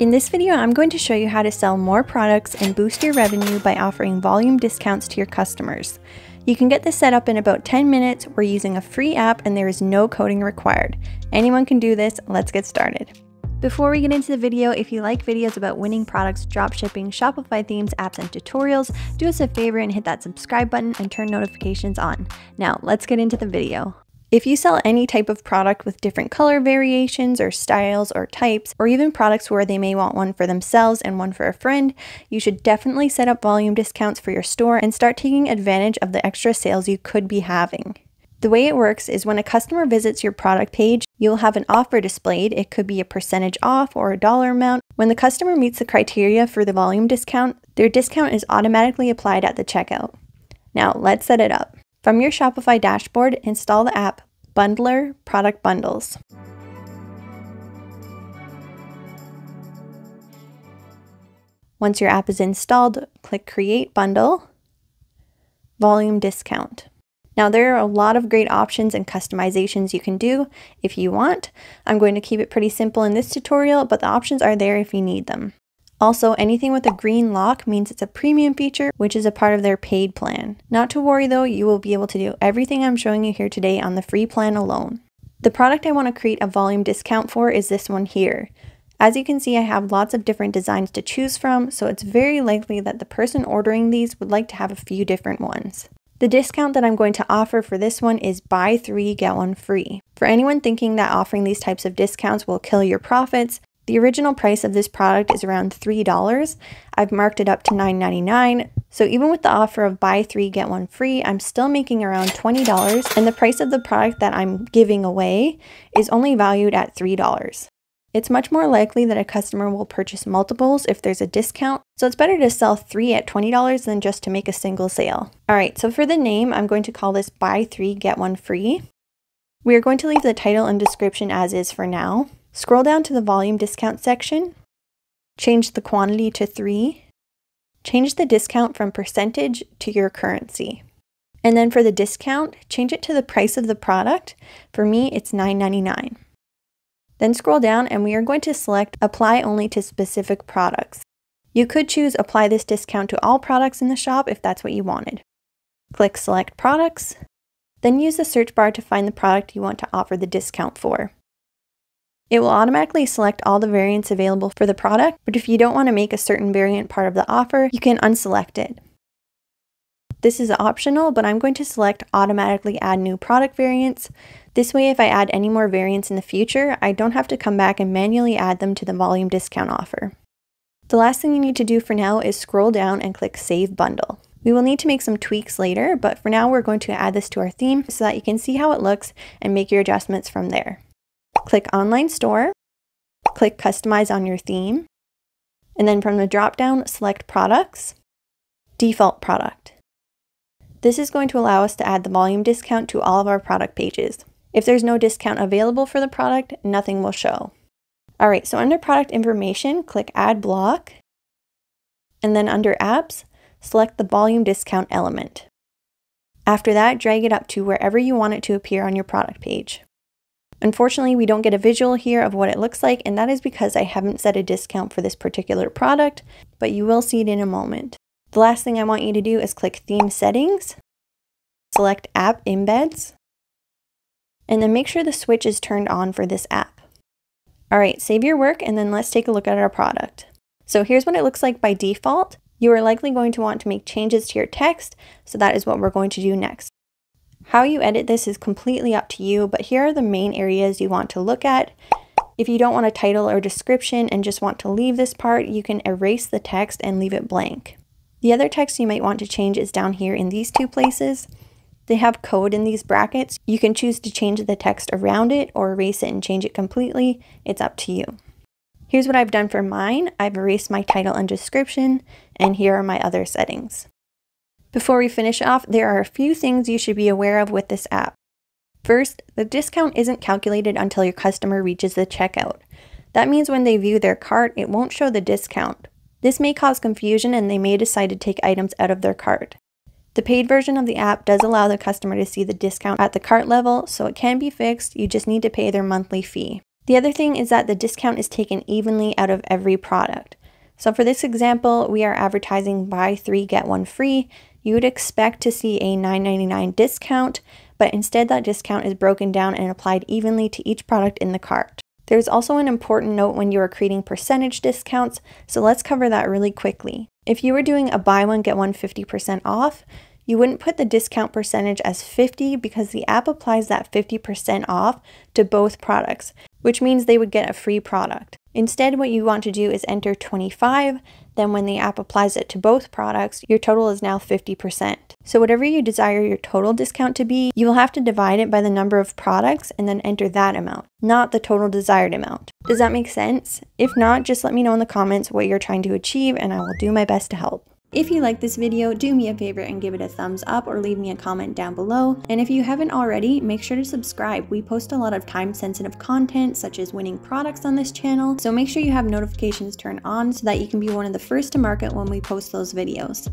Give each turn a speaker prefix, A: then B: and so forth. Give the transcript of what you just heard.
A: In this video, I'm going to show you how to sell more products and boost your revenue by offering volume discounts to your customers. You can get this set up in about 10 minutes. We're using a free app and there is no coding required. Anyone can do this. Let's get started. Before we get into the video, if you like videos about winning products, dropshipping, Shopify themes, apps, and tutorials, do us a favor and hit that subscribe button and turn notifications on. Now, let's get into the video. If you sell any type of product with different color variations or styles or types, or even products where they may want one for themselves and one for a friend, you should definitely set up volume discounts for your store and start taking advantage of the extra sales you could be having. The way it works is when a customer visits your product page, you'll have an offer displayed. It could be a percentage off or a dollar amount. When the customer meets the criteria for the volume discount, their discount is automatically applied at the checkout. Now, let's set it up. From your Shopify dashboard, install the app Bundler Product Bundles. Once your app is installed, click Create Bundle, Volume Discount. Now there are a lot of great options and customizations you can do if you want. I'm going to keep it pretty simple in this tutorial, but the options are there if you need them. Also, anything with a green lock means it's a premium feature, which is a part of their paid plan. Not to worry though, you will be able to do everything I'm showing you here today on the free plan alone. The product I want to create a volume discount for is this one here. As you can see, I have lots of different designs to choose from, so it's very likely that the person ordering these would like to have a few different ones. The discount that I'm going to offer for this one is buy three, get one free. For anyone thinking that offering these types of discounts will kill your profits, the original price of this product is around $3. I've marked it up to $9.99. So even with the offer of buy three, get one free, I'm still making around $20 and the price of the product that I'm giving away is only valued at $3. It's much more likely that a customer will purchase multiples if there's a discount, so it's better to sell three at $20 than just to make a single sale. All right, so for the name, I'm going to call this buy three, get one free. We are going to leave the title and description as is for now. Scroll down to the volume discount section, change the quantity to three, change the discount from percentage to your currency. And then for the discount, change it to the price of the product. For me, it's $9.99. Then scroll down and we are going to select apply only to specific products. You could choose apply this discount to all products in the shop if that's what you wanted. Click select products, then use the search bar to find the product you want to offer the discount for. It will automatically select all the variants available for the product, but if you don't want to make a certain variant part of the offer, you can unselect it. This is optional, but I'm going to select automatically add new product variants. This way, if I add any more variants in the future, I don't have to come back and manually add them to the volume discount offer. The last thing you need to do for now is scroll down and click Save Bundle. We will need to make some tweaks later, but for now we're going to add this to our theme so that you can see how it looks and make your adjustments from there. Click Online Store, click Customize on your theme, and then from the drop-down, select Products, Default Product. This is going to allow us to add the volume discount to all of our product pages. If there's no discount available for the product, nothing will show. All right, so under product information, click add block, and then under apps, select the volume discount element. After that, drag it up to wherever you want it to appear on your product page. Unfortunately, we don't get a visual here of what it looks like, and that is because I haven't set a discount for this particular product, but you will see it in a moment. The last thing I want you to do is click Theme Settings, select App Embeds, and then make sure the switch is turned on for this app. All right, save your work and then let's take a look at our product. So here's what it looks like by default. You are likely going to want to make changes to your text, so that is what we're going to do next. How you edit this is completely up to you, but here are the main areas you want to look at. If you don't want a title or description and just want to leave this part, you can erase the text and leave it blank. The other text you might want to change is down here in these two places. They have code in these brackets. You can choose to change the text around it or erase it and change it completely. It's up to you. Here's what I've done for mine. I've erased my title and description, and here are my other settings. Before we finish off, there are a few things you should be aware of with this app. First, the discount isn't calculated until your customer reaches the checkout. That means when they view their cart, it won't show the discount. This may cause confusion and they may decide to take items out of their cart. The paid version of the app does allow the customer to see the discount at the cart level, so it can be fixed, you just need to pay their monthly fee. The other thing is that the discount is taken evenly out of every product. So for this example, we are advertising buy three, get one free. You would expect to see a $9.99 discount, but instead that discount is broken down and applied evenly to each product in the cart. There's also an important note when you are creating percentage discounts, so let's cover that really quickly. If you were doing a buy one, get one 50% off, you wouldn't put the discount percentage as 50 because the app applies that 50% off to both products, which means they would get a free product. Instead, what you want to do is enter 25, then when the app applies it to both products, your total is now 50%. So whatever you desire your total discount to be, you will have to divide it by the number of products and then enter that amount, not the total desired amount. Does that make sense? If not, just let me know in the comments what you're trying to achieve and I will do my best to help. If you like this video, do me a favor and give it a thumbs up or leave me a comment down below. And if you haven't already, make sure to subscribe. We post a lot of time sensitive content such as winning products on this channel, so make sure you have notifications turned on so that you can be one of the first to market when we post those videos.